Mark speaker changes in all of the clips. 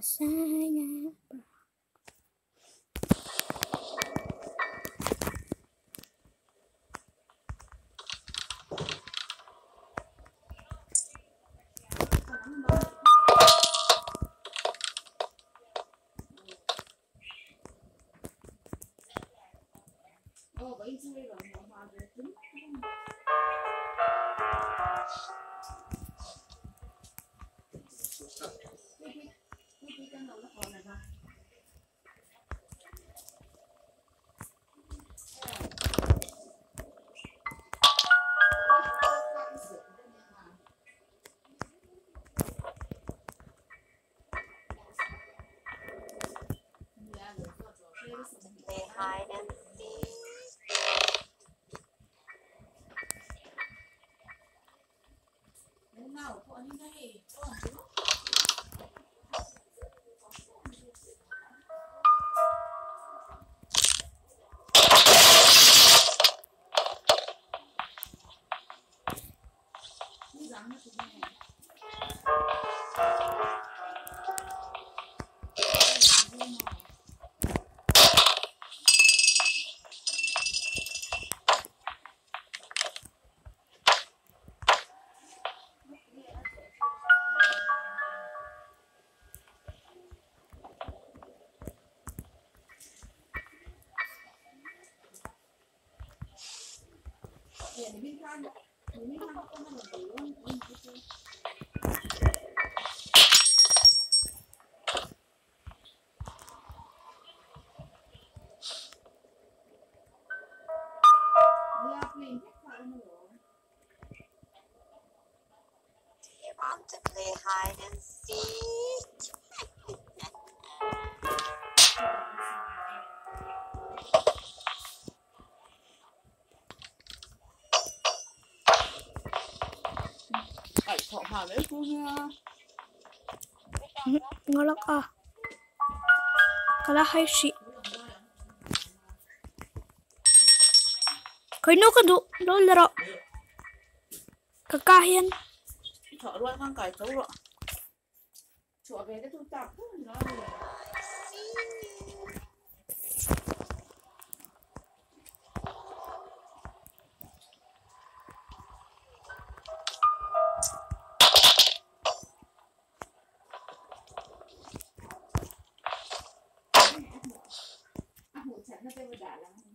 Speaker 1: saya play
Speaker 2: hide and seek. Bumihan. Bumihan ako na ngayon. Bumihan ako na ngayon. họ mà đấy cô ha
Speaker 1: ngó lắc à cái đó hay xịt cái nó cần đủ đó là đó cả ca hiên.
Speaker 2: Thở luôn không cải cấu rồi. Chỗ về cái thu tập nó 咋了。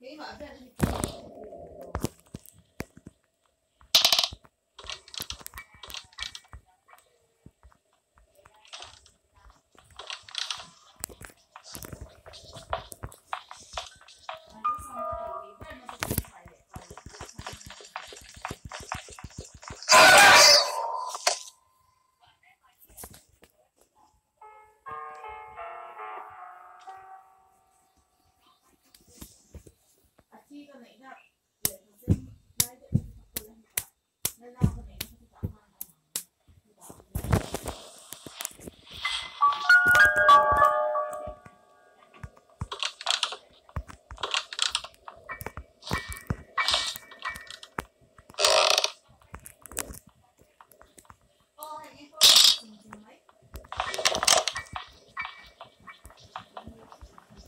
Speaker 2: 没法再去